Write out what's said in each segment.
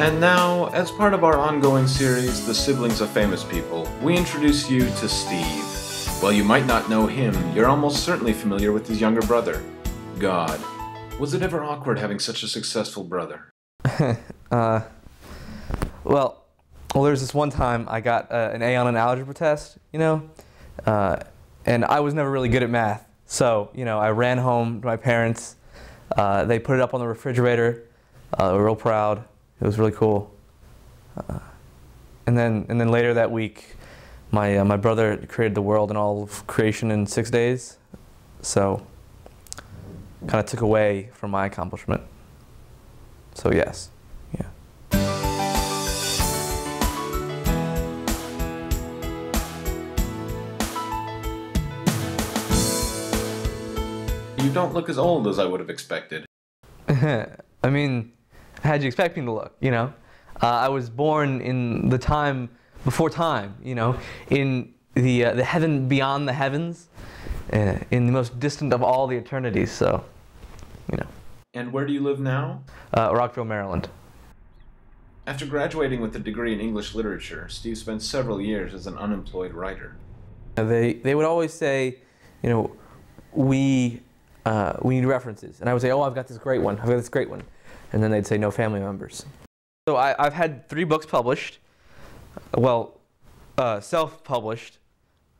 And now, as part of our ongoing series, The Siblings of Famous People, we introduce you to Steve. While you might not know him, you're almost certainly familiar with his younger brother, God. Was it ever awkward having such a successful brother? uh, well, well, there's this one time I got uh, an A on an algebra test, you know, uh, and I was never really good at math. So, you know, I ran home to my parents. Uh, they put it up on the refrigerator. Uh, real proud. It was really cool. Uh, and then, and then later that week, my uh, my brother created the world and all of creation in six days. So, kind of took away from my accomplishment. So yes, yeah. You don't look as old as I would have expected. I mean, how'd you expect me to look? You know, uh, I was born in the time before time. You know, in the uh, the heaven beyond the heavens, uh, in the most distant of all the eternities. So, you know. And where do you live now? Uh, Rockville, Maryland. After graduating with a degree in English literature, Steve spent several years as an unemployed writer. They they would always say, you know, we uh, we need references. And I would say, oh, I've got this great one. I've got this great one. And then they'd say, no family members. So I, have had three books published. Well, uh, self-published.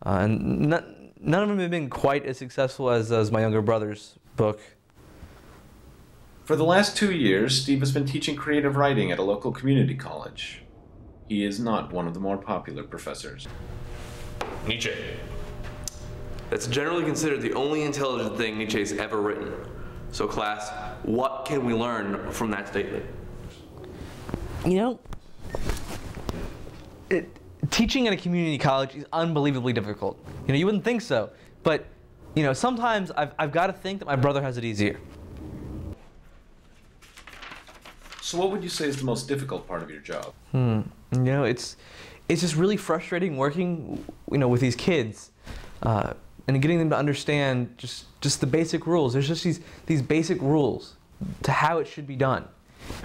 Uh, and none, none of them have been quite as successful as, as my younger brother's book. For the last two years, Steve has been teaching creative writing at a local community college. He is not one of the more popular professors. Nietzsche. That's generally considered the only intelligent thing Nietzsche's ever written. So class, what can we learn from that statement? You know, it, teaching at a community college is unbelievably difficult. You know, you wouldn't think so, but you know, sometimes I've, I've got to think that my brother has it easier. So what would you say is the most difficult part of your job? Hmm. You know, it's it's just really frustrating working, you know, with these kids. Uh, and getting them to understand just, just the basic rules. There's just these, these basic rules to how it should be done.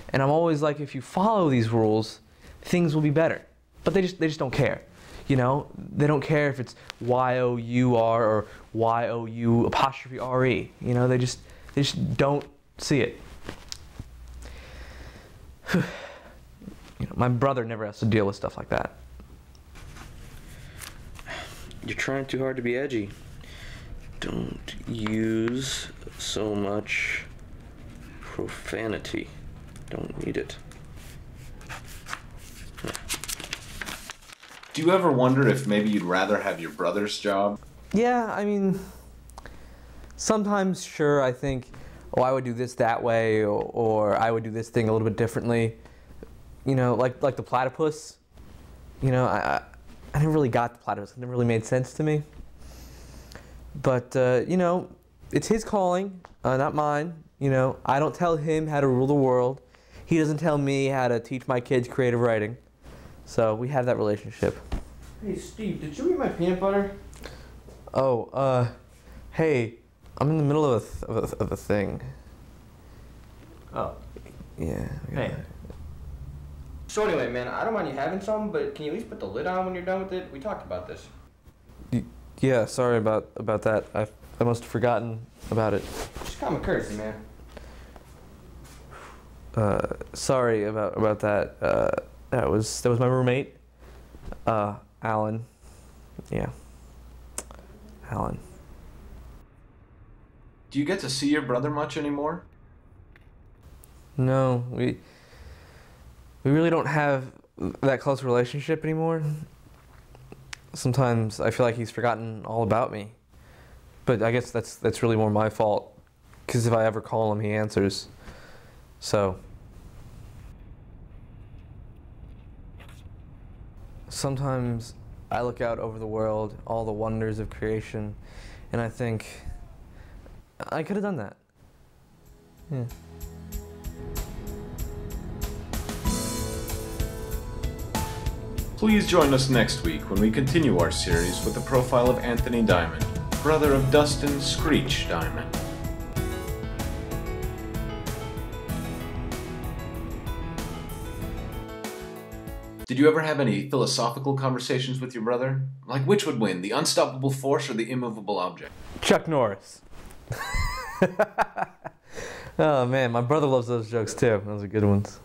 And I'm always like, if you follow these rules, things will be better. But they just, they just don't care. You know, they don't care if it's Y-O-U-R or Y-O-U apostrophe R-E. You know, they just, they just don't see it. you know, my brother never has to deal with stuff like that. You're trying too hard to be edgy. Don't use so much profanity. Don't need it. Do you ever wonder if maybe you'd rather have your brother's job? Yeah, I mean, sometimes, sure, I think, oh, I would do this that way, or, or I would do this thing a little bit differently. You know, like like the platypus. You know, I, I never really got the platypus. It never really made sense to me. But, uh, you know, it's his calling, uh, not mine. You know, I don't tell him how to rule the world. He doesn't tell me how to teach my kids creative writing. So we have that relationship. Hey, Steve, did you eat my peanut butter? Oh, uh, hey, I'm in the middle of a, th of a, of a thing. Oh. Yeah. Hey. So anyway, man, I don't mind you having some, but can you at least put the lid on when you're done with it? We talked about this. Yeah, sorry about about that. I I must have forgotten about it. Just common courtesy, man. Uh, sorry about about that. Uh, that was that was my roommate, uh, Alan. Yeah, Alan. Do you get to see your brother much anymore? No, we we really don't have that close relationship anymore sometimes I feel like he's forgotten all about me. But I guess that's that's really more my fault. Because if I ever call him, he answers. So. Sometimes I look out over the world, all the wonders of creation, and I think I could have done that. Yeah. Please join us next week when we continue our series with the profile of Anthony Diamond, brother of Dustin Screech Diamond. Did you ever have any philosophical conversations with your brother? Like which would win, the unstoppable force or the immovable object? Chuck Norris. oh man, my brother loves those jokes too. Those are good ones.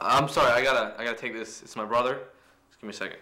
I'm sorry, I gotta I gotta take this. It's my brother. Just give me a second.